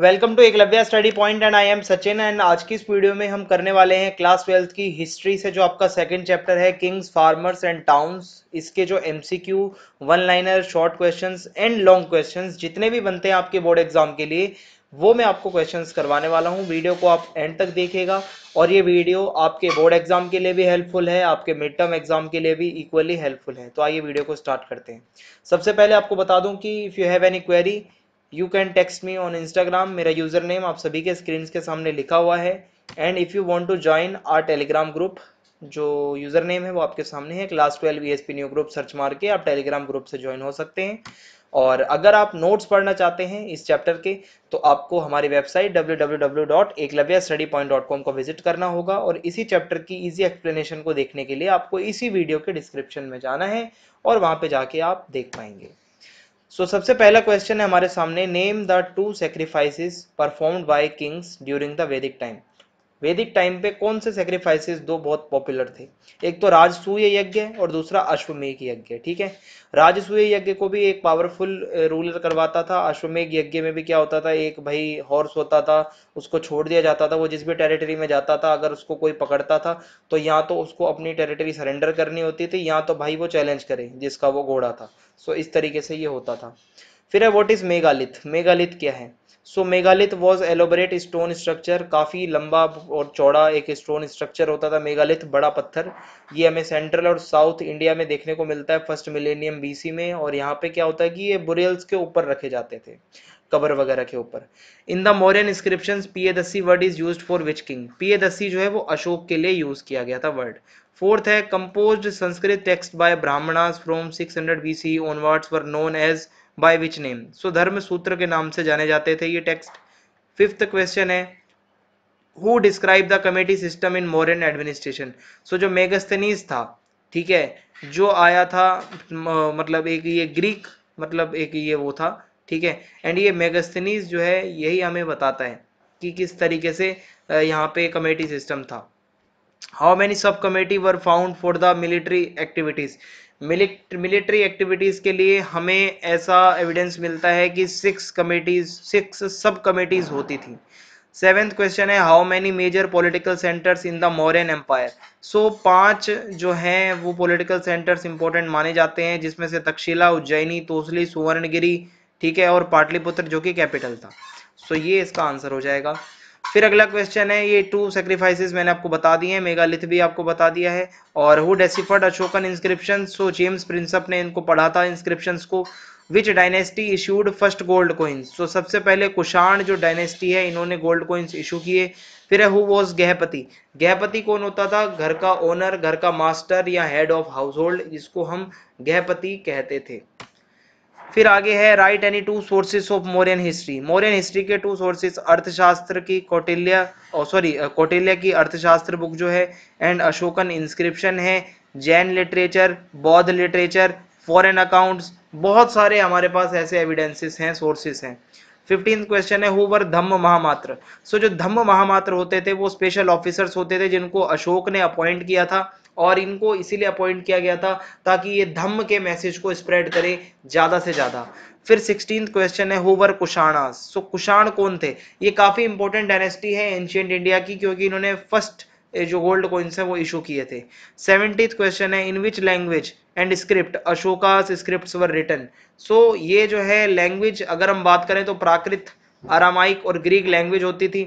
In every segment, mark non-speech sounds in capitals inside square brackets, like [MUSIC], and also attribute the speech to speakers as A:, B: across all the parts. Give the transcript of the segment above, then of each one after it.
A: Welcome to Eklavya study point and I am Sachin and आज की इस video में हम करने वाले हैं क्लास ट्वेल्थ की हिस्ट्री से जो आपका सेकंड चैप्टर है किंग्स फार्मर्स एंड टाउन्स इसके जो MCQ one liner short questions and long questions जितने भी बनते हैं आपके बोर्ड एग्ज़ाम के लिए, वो मैं आपको क्वेश्चंस करवाने वाला हूँ। वीडियो को आप एंड तक देखिएगा और ये वीडियो आपके बोर्ड एग्ज़ाम के लिए भी हेल्पफुल है, आपके मिड टर्म एग्ज़ाम के लिए भी इक्वली हेल्पफुल है। तो आइए वीडियो को स्टार्ट करते हैं। सबसे पहले आपको बता दूँ कि if you have any query you can text me on Instagram मेरा यूज़र नेम आप सभी के स्क्रीन के सामने लिखा हुआ है. And if you want to join our Telegram group जो यूज़र नेम है वो आपके सामने है. Class twelve E S P new group search मार के आप टेलीग्राम ग्रुप से ज्वाइन हो सकते हैं. और अगर आप नोट्स पढ़ना चाहते हैं इस चैप्टर के तो आपको हमारी वेबसाइट www.eklavyastudypoint.com को विज़िट करना होगा. और इसी चैप्टर की इजी एक्सप्लेनेशन को देखने के लिए आपको इसी वीडियो के डिस्क्रिप्शन में जाना है और वहाँ पे जाके आप देख पाएँगे। सो so, सबसे पहला क्वेश्चन है हमारे सामने. Name the two sacrifices performed by kings during the Vedic time Vedic time पे कौन से सेक्रीफाइसेस दो बहुत पॉपुलर थे? एक तो राजसूय यज्ञ और दूसरा अश्वमेघ यज्ञ, ठीक है? राजसूय यज्ञ को भी एक पावरफुल रूलर करवाता था। अश्वमेघ यज्ञ में भी क्या होता था? एक भाई हॉर्स होता था, उसको छोड़ दिया जाता था, वो जिस भी टेरिटरी में जाता था, अगर उसको कोई पकड़ता था तो या तो उसको अपनी टेरिटरी सरेंडर करनी होती थी, या तो भाई वो चैलेंज करे, जिसका वो घोड़ा था। सो इस तरीके से ये होता था। फिर है वॉट इज़ मेगालिथ मेगालिथ क्या है? So megalith was elaborate stone structure काफ़ी लंबा और चौड़ा एक स्टोन स्ट्रक्चर होता था। मेगालिथ बड़ा पत्थर। ये हमें सेंट्रल और साउथ इंडिया में देखने को मिलता है फ़र्स्ट मिलेनियम बीसी में और यहाँ पे क्या होता है कि ये बुरियल्स के ऊपर रखे जाते थे कबर वगैरह के ऊपर। In the Mauryan inscription Piyadassi word is use for which king Piyadassi जो है वो अशोक के लिए यूज़ किया गया था वर्ड फोर्थ है compose Sanskrit text by Brahmanas from 600 BC onwards were known as by which name so Dharma Sutra के नाम से जाने जाते थे ये टेक्स्ट फिफ्थ क्वेश्चन है who describe the committee system in modern administration so जो मेगस्थनीज था, ठीक है, जो आया था मतलब एक ये ग्रीक मतलब एक ये वो था, ठीक है एंड ये मेगस्थनीज जो है, यही हमें बताता है कि किस तरीके से यहाँ पे कमेटी सिस्टम था। How many sub committee were found for the military activities military activities के लिए हमें ऐसा एविडेंस मिलता है कि six committees six sub committees होती थी। सेवेंथ क्वेश्चन है how many major political centres in the Mauryan empire so पाँच जो हैं, वो पॉलिटिकल सेंटर्स इंपॉर्टेंट माने जाते हैं, जिसमें से तक्षशिला, उज्जैनी, तोसली, सुवर्णगिरी, ठीक है, और पाटलिपुत्र, जो कि कैपिटल था। सो so, ये इसका आंसर हो जाएगा। फिर अगला क्वेश्चन है, ये टू सेक्रीफाइसेस मैंने आपको बता दिए हैं मेगालिथ भी आपको बता दिया है, और who deciphered Ashokan inscription so James Prinsep ने इनको पढ़ा था इंस्क्रिप्शन को which dynasty issued first gold coins तो सबसे पहले कुषाण जो डायनेस्टी है, इन्होंने गोल्ड कोइंस इशू किए, फिर हु वॉज़ गहपति गहपति कौन होता था? घर का ओनर घर का मास्टर या हेड ऑफ़ हाउस होल्ड जिसको हम गहपति कहते थे। फिर आगे है write any two sources of Mauryan history. Mauryan history के टू सोर्सेस अर्थशास्त्र की कौटिल्य सॉरी कौटिल्य की अर्थशास्त्र बुक जो है एंड अशोकन इंस्क्रिप्शन है जैन लिटरेचर बौद्ध लिटरेचर फॉरेन अकाउंट्स बहुत सारे हमारे पास ऐसे एविडेंसेस हैं सोर्सेस हैं। फिफ्टीन क्वेश्चन है हुवर धम्म महामात्र? सो so, जो धम्म महामात्र होते थे वो स्पेशल ऑफिसर्स होते थे जिनको अशोक ने अपॉइंट किया था। और इनको इसीलिए अपॉइंट किया गया था ताकि ये धम्म के मैसेज को स्प्रेड करे ज़्यादा से ज़्यादा। फिर सिक्सटीन क्वेश्चन है, who were Kushana so Kushan कौन थे? ये काफ़ी इंपॉर्टेंट डायनेस्टी है एंशियंट इंडिया की, क्योंकि इन्होंने फ़र्स्ट जो गोल्ड कोइंस है वो इशू किए थे। सेवेंटी क्वेश्चन है in which language and script Ashoka script were written so ये जो है लैंग्वेज अगर हम बात करें तो प्राकृत, अरामाइक और ग्रीक लैंग्वेज होती थी।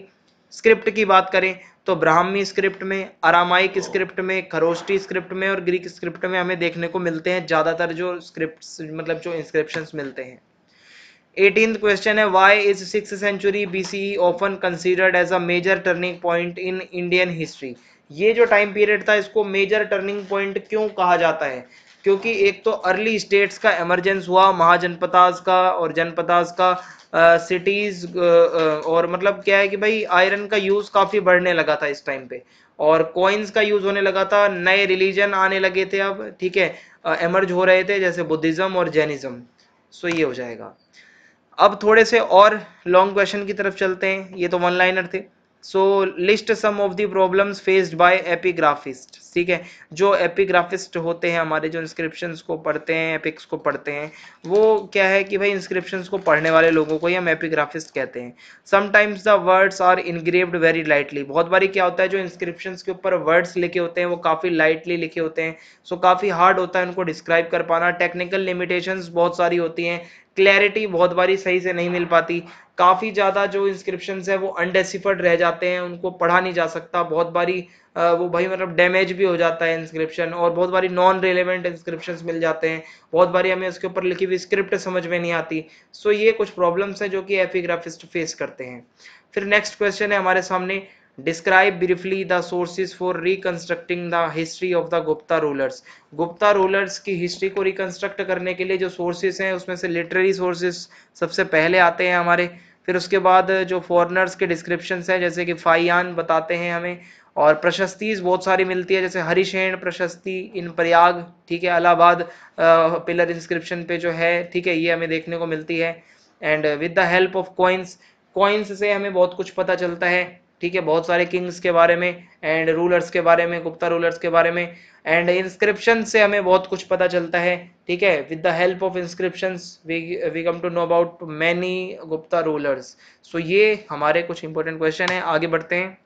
A: स्क्रिप्ट की बात करें तो ब्राह्मी स्क्रिप्ट में, अरामाइक स्क्रिप्ट में, खरोष्टी स्क्रिप्ट में और ग्रीक स्क्रिप्ट में हमें देखने को मिलते हैं। ज़्यादातर जो स्क्रिप्ट मतलब जो इंस्क्रिप्शन मिलते हैं। एटीन क्वेश्चन है why is six century BCE often considered as a major turning point in Indian history ये जो टाइम पीरियड था, इसको मेजर टर्निंग पॉइंट क्यों कहा जाता है? क्योंकि एक तो अर्ली स्टेट्स का एमरजेंस हुआ, महाजनपदास का और जनपदास का सिटीज़ और मतलब क्या है कि भाई आयरन का यूज़ काफ़ी बढ़ने लगा था इस टाइम पे। और कॉइन्स का यूज़ होने लगा था, नए रिलीजन आने लगे थे अब, ठीक है? एमर्ज हो रहे थे, जैसे बुद्धिज्म और जैनिज्म सो ये हो जाएगा। अब थोड़े से और लॉन्ग क्वेश्चन की तरफ़ चलते हैं। ये तो वन लाइनर थे। So list some of the problems faced by epigraphist ठीक है? जो एपिग्राफिस्ट होते हैं हमारे जो इंस्क्रिप्शन को पढ़ते हैं एपिक्स को पढ़ते हैं वो क्या है कि भाई इंस्क्रिप्शन को पढ़ने वाले लोगों को ही हम एपिग्राफिस्ट कहते हैं। Sometimes the words are engraved very lightly बहुत बारी क्या होता है जो इंस्क्रिप्शन के ऊपर वर्ड्स लिखे होते हैं वो काफ़ी लाइटली लिखे होते हैं। सो so, काफ़ी हार्ड होता है उनको डिस्क्राइब कर पाना। टेक्निकल लिमिटेशंस बहुत सारी होती हैं। क्लैरिटी बहुत बारी सही से नहीं मिल पाती। काफ़ी ज़्यादा जो इंस्क्रिप्शन है, वो अनडेसिफर्ड रह जाते हैं, उनको पढ़ा नहीं जा सकता। बहुत बारी वो भाई मतलब डैमेज भी हो जाता है इंस्क्रिप्शन और बहुत बारी नॉन रिलेवेंट इंस्क्रिप्शन मिल जाते हैं। बहुत बारी हमें उसके ऊपर लिखी हुई स्क्रिप्ट समझ में नहीं आती। सो ये कुछ प्रॉब्लम्स हैं जो कि एफिग्राफिस्ट फेस करते हैं। फिर नेक्स्ट क्वेश्चन है हमारे सामने। Describe briefly the sources for reconstructing the history of the Gupta rulers Gupta rulers की हिस्ट्री को रिकंस्ट्रक्ट करने के लिए जो सोर्सेज हैं, उसमें से लिटरेरी सोर्सेज सबसे पहले आते हैं हमारे। फिर उसके बाद जो फॉरनर्स के डिस्क्रिप्शन हैं, जैसे कि फाइयान बताते हैं हमें, और प्रशस्तीज बहुत सारी मिलती है, जैसे हरिशेण प्रशस्ति इन प्रयाग ठीक है अलाहाबाद पिलर इंस्क्रिप्शन पे जो है, ठीक है, ये हमें देखने को मिलती है। And with the help of coins coins से हमें बहुत कुछ पता चलता है। ठीक है, बहुत सारे किंग्स के बारे में एंड रूलर्स के बारे में, गुप्ता रूलर्स के बारे में एंड इंस्क्रिप्शन से हमें बहुत कुछ पता चलता है, ठीक है? With the help of inscription we come to know about many Gupta rulers so ये हमारे कुछ इंपॉर्टेंट क्वेश्चन है। आगे बढ़ते हैं।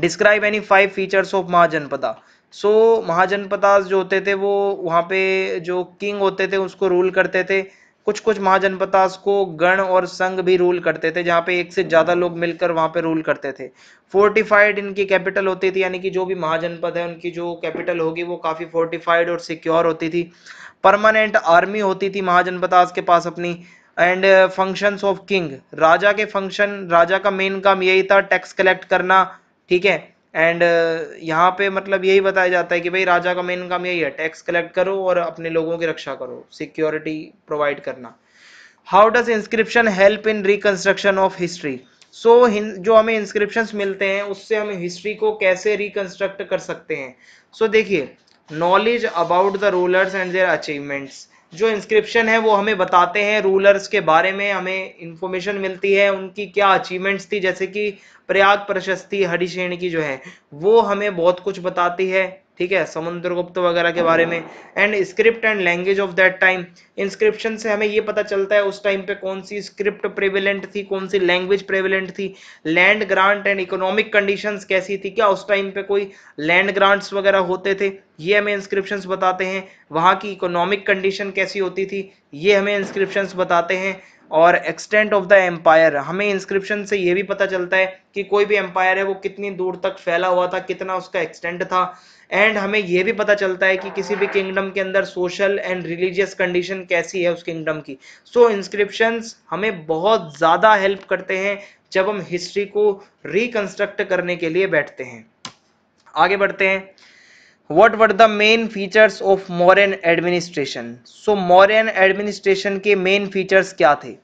A: Describe any five features of mahajanapada so mahajanapada जो होते थे, वो वहाँ पे जो किंग होते थे, उसको रूल करते थे। कुछ कुछ महाजनपदास को गण और संघ भी रूल करते थे, जहाँ पे एक से ज़्यादा लोग मिलकर वहाँ पे रूल करते थे। फोर्टिफाइड इनकी कैपिटल होती थी, यानी कि जो भी महाजनपद है, उनकी जो कैपिटल होगी, वो काफ़ी फोर्टिफाइड और सिक्योर होती थी। परमानेंट आर्मी होती थी महाजनपदास के पास अपनी एंड फ़ंक्शंस ऑफ़ किंग राजा के फ़ंक्शन राजा का मेन काम यही था टैक्स कलेक्ट करना, ठीक है? एंड uh, यहाँ पे मतलब यही बताया जाता है कि भाई राजा का मेन काम यही है टैक्स कलेक्ट करो और अपने लोगों की रक्षा करो सिक्योरिटी प्रोवाइड करना। How does inscription help in reconstruction of history so जो हमें इंस्क्रिप्शन मिलते हैं उससे हम हिस्ट्री को कैसे रिकंस्ट्रक्ट कर सकते हैं? सो so, देखिए knowledge about the rulers and their achievements जो इंस्क्रिप्शन है वो हमें बताते हैं रूलर्स के बारे में हमें इंफॉर्मेशन मिलती है उनकी क्या अचीवमेंट्स थी जैसे कि प्रयाग प्रशस्ति हरिशेण की जो है, वो हमें बहुत कुछ बताती है, ठीक है? समुद्रगुप्त वगैरह के बारे में and script and language of that time inscription से हमें ये पता चलता है उस टाइम पे कौन सी स्क्रिप्ट प्रेविलेंट थी, कौन सी लैंग्वेज प्रेविलेंट थी land grant and economic conditions कैसी थी, क्या उस टाइम पे कोई लैंड ग्रांट्स वगैरह होते थे? ये हमें इंस्क्रिप्शंस बताते हैं। वहाँ की इकोनॉमिक कंडीशन कैसी होती थी? ये हमें इंस्क्रिप्शंस बताते हैं। और एक्सटेंट ऑफ़ द एम्पायर हमें इंस्क्रिप्शन से ये भी पता चलता है कि कोई भी एम्पायर है वो कितनी दूर तक फैला हुआ था कितना उसका एक्सटेंट था। एंड हमें ये भी पता चलता है कि किसी भी किंगडम के अंदर सोशल एंड रिलीजियस कंडीशन कैसी है उस किंगडम की। सो so, इंस्क्रिप्शंस हमें बहुत ज़्यादा हेल्प करते हैं जब हम हिस्ट्री को रिकंस्ट्रक्ट करने के लिए बैठते हैं। आगे बढ़ते हैं। What were the main features of Mauryan administration so Mauryan administration के मेन फीचर्स क्या थे?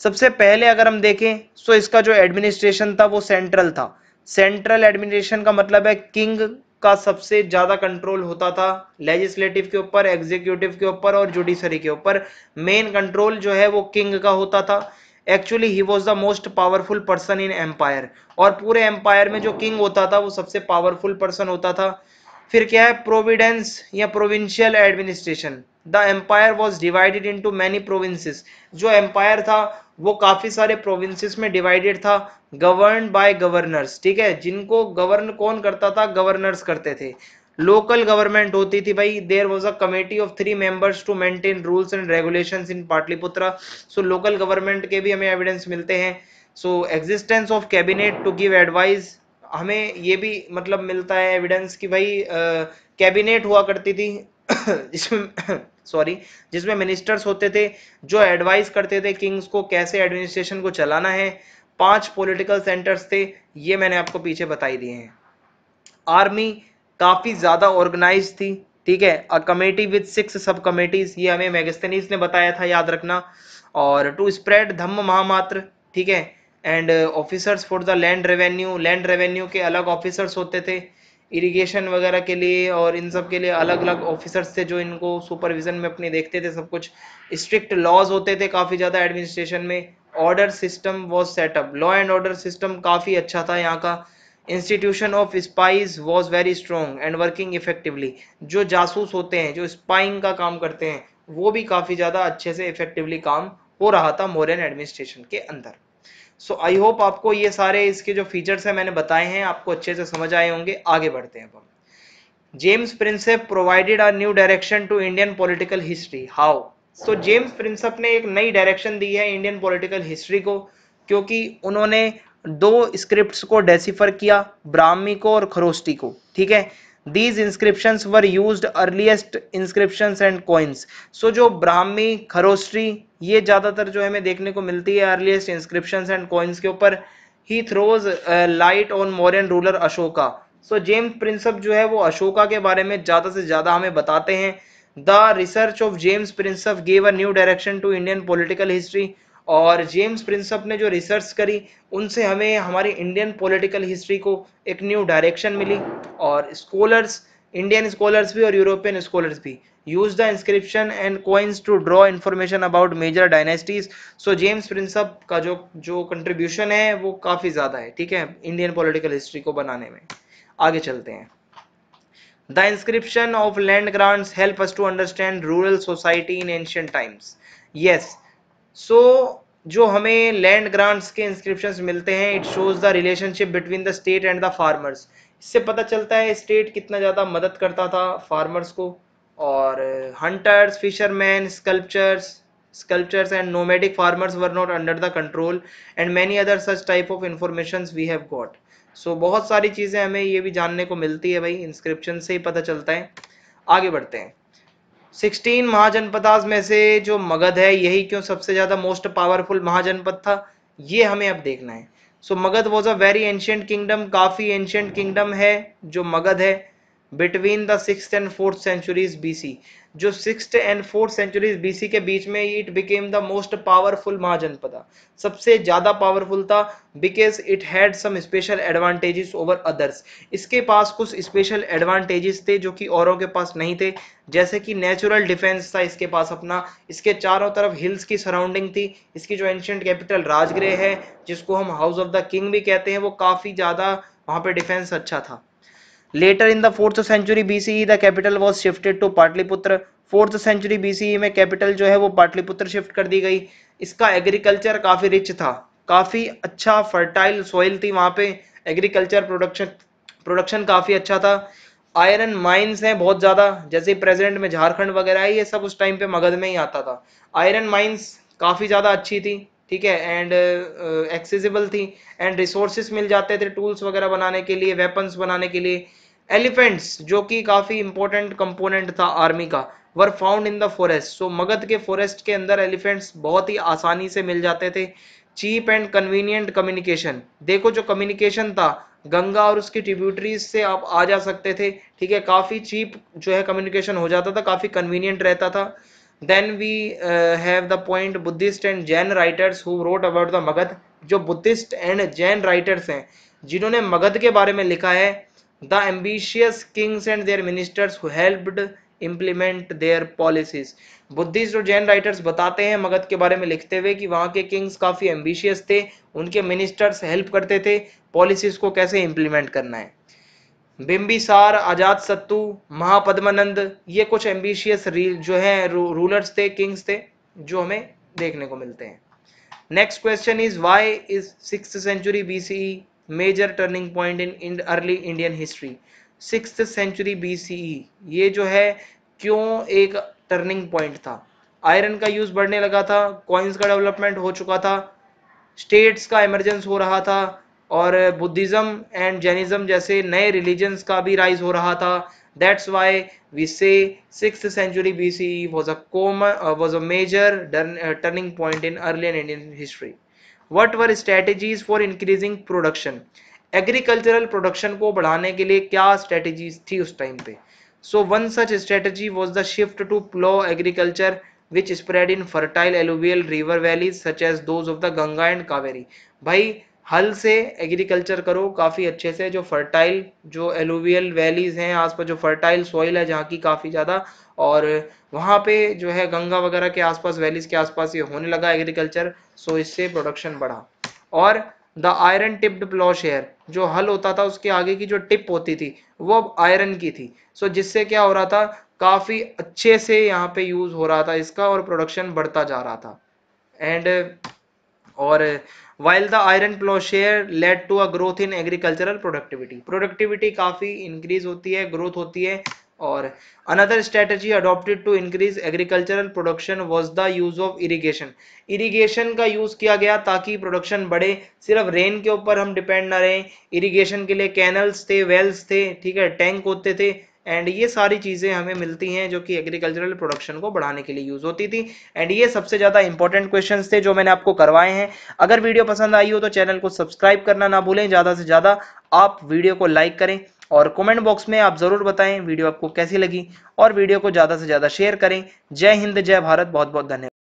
A: सबसे पहले अगर हम देखें तो इसका जो एडमिनिस्ट्रेशन था, वो सेंट्रल था। सेंट्रल एडमिनिस्ट्रेशन का मतलब है किंग का सबसे ज़्यादा कंट्रोल होता था लेजिस्लेटिव के ऊपर एग्जीक्यूटिव के ऊपर और जुडिशरी के ऊपर। मेन कंट्रोल जो है, वो किंग का होता था। Actually he was the most powerful person in empire और पूरे एम्पायर में जो किंग होता था, वो सबसे पावरफुल पर्सन होता था। फिर क्या है? प्रोविडेंस या provincial administration the empire was divided into many provinces जो एम्पायर था, वो काफ़ी सारे प्रोविंसेस में डिवाइडेड था गवर्न बाय गवर्नर्स ठीक है? जिनको गवर्न कौन करता था? गवर्नर्स करते थे। लोकल गवर्नमेंट होती थी भाई। There was a committee of three members to maintain rules and regulations in Pataliputra so local government के भी हमें एविडेंस मिलते हैं। So existence of cabinet to give advice हमें ये भी मतलब मिलता है एविडेंस कि भाई कैबिनेट हुआ करती थी, [COUGHS] जिसमें [COUGHS] सॉरी जिसमें मिनिस्टर्स होते थे, जो एडवाइस करते थे किंग्स को कैसे एडमिनिस्ट्रेशन को चलाना है। पाँच पॉलिटिकल सेंटर्स थे, ये मैंने आपको पीछे बताई दिए हैं। आर्मी काफ़ी ज़्यादा ऑर्गेनाइज थी, ठीक है? A committee with six sub committees ये हमें मैगस्तनीज ने बताया था, याद रखना। और टू स्प्रेड धम्म महामात्र, ठीक है? And officers for the land revenue land revenue के अलग ऑफिसर्स होते थे इरिगेशन वगैरह के लिए और इन सब के लिए अलग अलग ऑफिसर्स थे जो इनको सुपरविजन में अपने देखते थे सब कुछ। स्ट्रिक्ट लॉज होते थे काफ़ी ज़्यादा एडमिनिस्ट्रेशन में। Order system was set up law and order system काफ़ी अच्छा था यहाँ का। Institution of spies was very strong and working effectively जो जासूस होते हैं, जो स्पाइंग का काम करते हैं, वो भी काफ़ी ज़्यादा अच्छे से इफेक्टिवली काम हो रहा था मोरियन एडमिनिस्ट्रेशन के अंदर। सो आई होप आपको ये सारे इसके जो फीचर्स हैं मैंने बताए हैं, आपको अच्छे से समझ आए होंगे। आगे बढ़ते हैं अब हम। James Prinsep provided a new direction to Indian political history how so James Prinsep ने एक नई डायरेक्शन दी है इंडियन पॉलिटिकल हिस्ट्री को, क्योंकि उन्होंने दो स्क्रिप्ट्स को डेसिफर किया ब्राह्मी को और खरोस्टी को, ठीक है? These inscriptions were used earliest inscriptions and coins so जो ब्राह्मी खरोस्ट्री ये ज़्यादातर जो हमें देखने को मिलती है अर्लीस्ट इंस्क्रिप्शन एंड कॉइन्स के ऊपर ही throws light on Mauryan ruler Ashoka so James Prinsep जो है वो अशोका के बारे में ज़्यादा से ज़्यादा हमें बताते हैं। The research of James Prinsep gave a new direction to Indian political history और जेम्स प्रिंसप ने जो रिसर्च करी, उनसे हमें हमारी इंडियन पॉलिटिकल हिस्ट्री को एक न्यू डायरेक्शन मिली और स्कॉलर्स इंडियन स्कॉलर्स भी और यूरोपियन स्कॉलर्स भी use the inscription and coins to draw information about major dynasties so James Prinsep का जो जो कंट्रीब्यूशन है, वो काफ़ी ज़्यादा है, ठीक है? इंडियन पोलिटिकल हिस्ट्री को बनाने में। आगे चलते हैं। The inscription of land grants help us to understand rural society in ancient times yes so जो हमें लैंड ग्रांट्स के इंस्क्रिप्शंस मिलते हैं it shows the relationship between the state and the farmers इससे पता चलता है स्टेट कितना ज़्यादा मदद करता था फार्मर्स को और hunters fisherman sculptures sculptures and nomadic farmers were not under the control and many other such type of informations we have got. So, बहुत सारी चीज़ें हमें ये भी जानने को मिलती है भाई इंस्क्रिप्शन से ही पता चलता है। आगे बढ़ते हैं। 16 महाजनपदास में से जो मगध है, यही क्यों सबसे ज़्यादा मोस्ट पावरफुल महाजनपद था? ये हमें अब देखना है। So Magadha was a very ancient kingdom काफ़ी एंशियंट किंगडम है जो मगध है। Between the six and fourth centuries BC जो six and fourth centuries BC के बीच में it became the most powerful mahajanapada. सबसे ज़्यादा पावरफुल था because it had some special advantages over others इसके पास कुछ स्पेशल एडवांटेजेस थे जो कि औरों के पास नहीं थे। जैसे कि नेचुरल डिफेंस था, इसके पास अपना। इसके चारों तरफ़ हिल्स की सराउंडिंग थी। इसकी जो एंशियंट कैपिटल राजगृह है, जिसको हम हाउस ऑफ़ द किंग भी कहते हैं, वो काफ़ी ज़्यादा वहाँ पे डिफेंस अच्छा था। Later in the fourth century BCE the capital was shifted to Pataliputra fourth century BCE में कैपिटल जो है वो पाटलिपुत्र शिफ्ट कर दी गई। इसका एग्रीकल्चर काफ़ी रिच था। काफ़ी अच्छा फर्टाइल सॉइल थी वहाँ पे। एग्रीकल्चर प्रोडक्शन प्रोडक्शन काफ़ी अच्छा था। आयरन माइंस हैं बहुत ज़्यादा। जैसे प्रेजेंट में झारखंड वगैरह है ये सब उस टाइम पे मगध में ही आता था। आयरन माइंस काफ़ी ज़्यादा अच्छी थी ठीक है? एंड एक्सेसिबल uh, थी। एंड रिसोर्सेस मिल जाते थे टूल्स वगैरह बनाने के लिए वेपन्स बनाने के लिए। एलिफेंट्स, जो कि काफ़ी इंपॉर्टेंट कंपोनेंट था आर्मी का were found in the forest so Magadha के फॉरेस्ट के अंदर एलिफेंट्स बहुत ही आसानी से मिल जाते थे। चीप एंड कन्वीनियंट कम्युनिकेशन देखो जो कम्युनिकेशन था, गंगा और उसकी ट्रिब्यूटरीज से आप आ जा सकते थे। ठीक है, काफ़ी चीप जो है कम्युनिकेशन हो जाता था, काफ़ी कन्वीनियंट रहता था। Then we have the point Buddhist and Jain writers who wrote about the Magadha, जो बुद्धिस्ट एंड जैन राइटर्स हैं, जिन्होंने मगध के बारे में लिखा है। The ambitious kings and their ministers who helped implement their policies. Buddhist और जैन राइटर्स बताते हैं मगध के बारे में लिखते हुए कि वहाँ के किंग्स काफ़ी एम्बिशियस थे, उनके मिनिस्टर्स हेल्प करते थे पॉलिसीज़ को कैसे इम्प्लीमेंट करना है। बिंबिसार, आज़ाद सत्तू, महापद्मानंद, ये कुछ एम्बिशियस जो है रूलर्स थे किंग्स थे, जो हमें देखने को मिलते हैं। Next question is why is six century BCE major turning point in early Indian history six century BCE ये जो है, क्यों एक टर्निंग पॉइंट था? आयरन का यूज़ बढ़ने लगा था कॉइन्स का डेवलपमेंट हो चुका था स्टेट्स का इमरजेंस हो रहा था, और बुद्धिज्म एंड जैनिज्म जैसे नए रिलीजन्स का भी राइज हो रहा था. That's why we say six century BCE was a common was a major turning point in early Indian history what were strategies for increasing production agricultural production को बढ़ाने के लिए क्या स्ट्रेटेजीज थी उस टाइम पे? So one such strategy was the shift to plough agriculture which spread in fertile alluvial river valleys such as those of the Ganga and Kaveri भाई, हल से एग्रीकल्चर करो, काफ़ी अच्छे से जो फर्टाइल जो एलुवियल वैलीज हैं आस पास जो फर्टाइल सॉइल है, जहाँ की काफ़ी ज़्यादा और वहाँ पे जो है गंगा वगैरह के आसपास वैलीज के आसपास ये होने लगा एग्रीकल्चर सो इससे प्रोडक्शन बढ़ा। और द आयरन टिप्ड प्लॉशेयर जो हल होता था, उसके आगे की जो टिप होती थी, वो अब आयरन की थी। सो जिससे क्या हो रहा था, काफ़ी अच्छे से यहाँ पे यूज़ हो रहा था इसका और प्रोडक्शन बढ़ता जा रहा था। एंड और while the iron plowshare led to a growth in agricultural productivity productivity काफ़ी इंक्रीज होती है ग्रोथ होती है और another strategy adopted to increase agricultural production was the use of irrigation. Irrigation का यूज़ किया गया ताकि प्रोडक्शन बढ़े। सिर्फ़ रेन के ऊपर हम डिपेंड ना रहें। इरिगेशन के लिए कैनल्स थे वेल्स थे, ठीक है टैंक होते थे। एंड ये सारी चीज़ें हमें मिलती हैं जो कि एग्रीकल्चरल प्रोडक्शन को बढ़ाने के लिए यूज़ होती थी। एंड ये सबसे ज़्यादा इंपॉर्टेंट क्वेश्चंस थे जो मैंने आपको करवाए हैं। अगर वीडियो पसंद आई हो तो चैनल को सब्सक्राइब करना ना भूलें। ज़्यादा से ज़्यादा आप वीडियो को लाइक करें। और कमेंट बॉक्स में आप ज़रूर बताएँ, वीडियो आपको कैसी लगी, और वीडियो को ज़्यादा से ज़्यादा शेयर करें। जय हिंद, जय भारत बहुत बहुत धन्यवाद।